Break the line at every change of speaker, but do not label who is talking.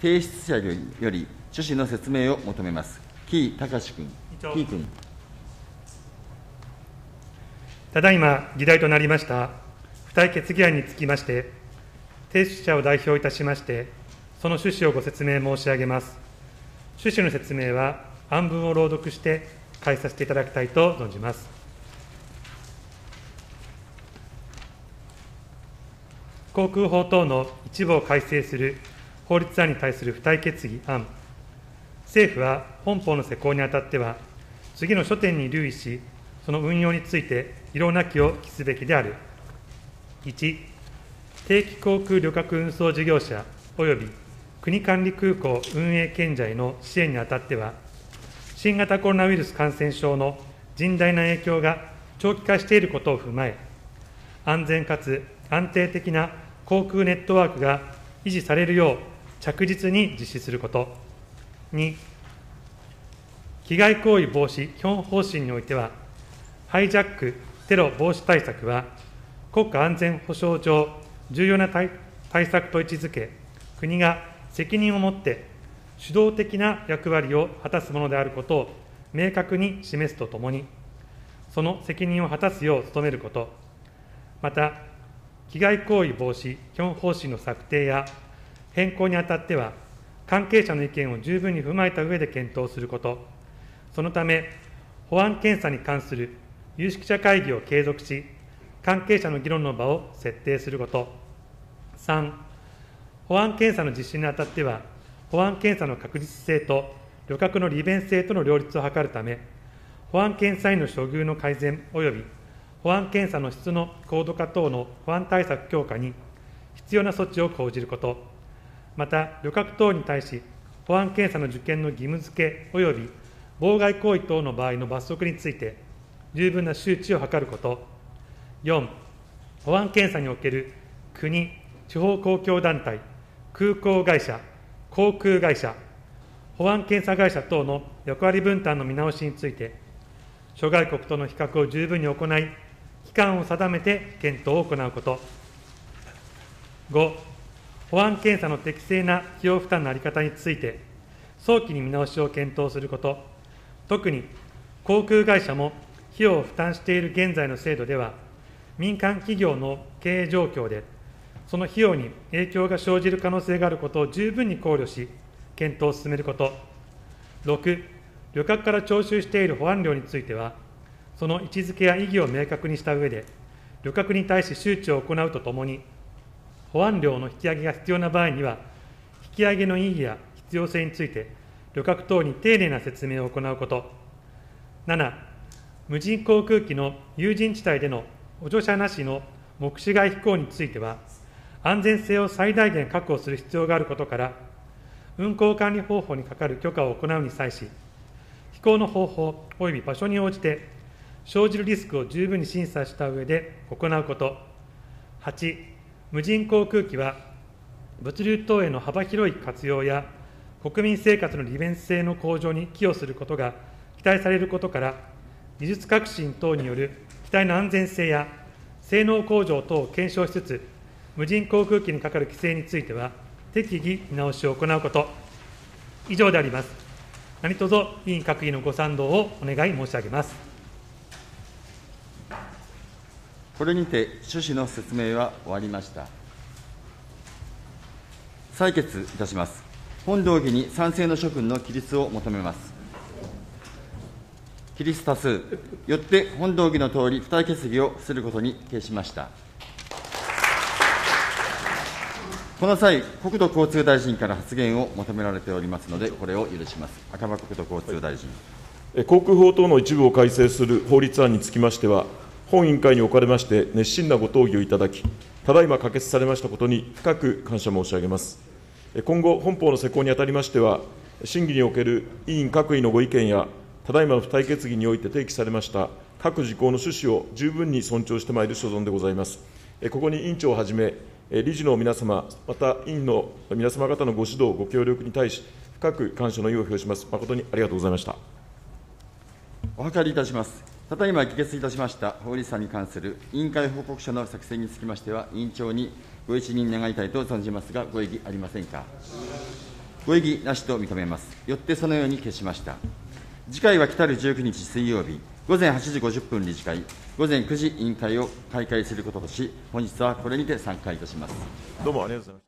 提出者より趣旨の説明を求めます。木井隆君。木井君。
ただいま議題となりました付帯決議案につきまして、提出者を代表いたしまして、その趣旨をご説明申し上げます。趣旨の説明は、案文を朗読して返させていただきたいと存じます。航空法等の一部を改正する法律案に対する付帯決議案、政府は本法の施行にあたっては、次の諸点に留意し、その運用について、異論なきを期すべきである。1、定期航空旅客運送事業者及び国管理空港運営権者への支援にあたっては、新型コロナウイルス感染症の甚大な影響が長期化していることを踏まえ、安全かつ安定的な航空ネットワークが維持されるよう着実に実施すること。2、被害行為防止基本方針においては、ハイジャック・テロ防止対策は、国家安全保障上、重要な対対策と位置づけ、国が責任を持って主導的な役割を果たすものであることを明確に示すとともに、その責任を果たすよう努めること、また、被害行為防止基本方針の策定や変更にあたっては、関係者の意見を十分に踏まえた上で検討すること、そのため、保安検査に関する有識者会議を継続し、関係者の議論の場を設定すること。3、保安検査の実施にあたっては、保安検査の確実性と旅客の利便性との両立を図るため、保安検査員の処遇の改善及び保安検査の質の高度化等の保安対策強化に必要な措置を講じること、また旅客等に対し、保安検査の受験の義務付け及び妨害行為等の場合の罰則について、十分な周知を図ること。4、保安検査における国、地方公共団体、空港会社、航空会社、保安検査会社等の役割分担の見直しについて、諸外国との比較を十分に行い、期間を定めて検討を行うこと。5、保安検査の適正な費用負担の在り方について、早期に見直しを検討すること、特に航空会社も費用を負担している現在の制度では、民間企業の経営状況で、その費用に影響が生じる可能性があることを十分に考慮し、検討を進めること。6、旅客から徴収している保安料については、その位置づけや意義を明確にした上で、旅客に対し周知を行うとともに、保安料の引き上げが必要な場合には、引き上げの意義や必要性について、旅客等に丁寧な説明を行うこと。7、無人航空機の有人地帯での補助者なしの目視外飛行については、安全性を最大限確保する必要があることから、運航管理方法にかかる許可を行うに際し、飛行の方法及び場所に応じて、生じるリスクを十分に審査した上で行うこと。8、無人航空機は、物流等への幅広い活用や、国民生活の利便性の向上に寄与することが期待されることから、技術革新等による機体の安全性や性能向上等を検証しつつ、無人航空機にかかる規制については、適宜見直しを行うこと。以上であります。何卒委員各位のご賛同をお願い申し上げます。
これにて趣旨の説明は終わりました。採決いたします。本動議に賛成の諸君の起立を求めます。起立多数、よって本動議のとおり、付帯決議をすることに決しました。この際、国土交通大臣から発言を求められておりますので、これを許します。赤羽国土交通大臣。
航空法等の一部を改正する法律案につきましては、本委員会におかれまして、熱心なご討議をいただき、ただいま可決されましたことに深く感謝申し上げます。今後、本法の施行にあたりましては、審議における委員各位のご意見や、ただいまの付帯決議において提起されました各事項の趣旨を十分に尊重してまいる所存でございます。ここに委員長をはじめ、理事の皆様、また委員の皆様方のご指導、ご協力に対し、深く感謝の意を表します。誠にありがとうございました。
お諮りいたします。ただいま議決いたしました法律案に関する委員会報告書の作成につきましては、委員長にご一任願いたいと存じますが、ご異議ありませんか？ご異議なしと認めます。よってそのように決しました。次回は来たる19日水曜日、午前8時50分理事会、午前9時委員会を開会することとし、本日はこれにて散会いたします。
どうもありがとうございました。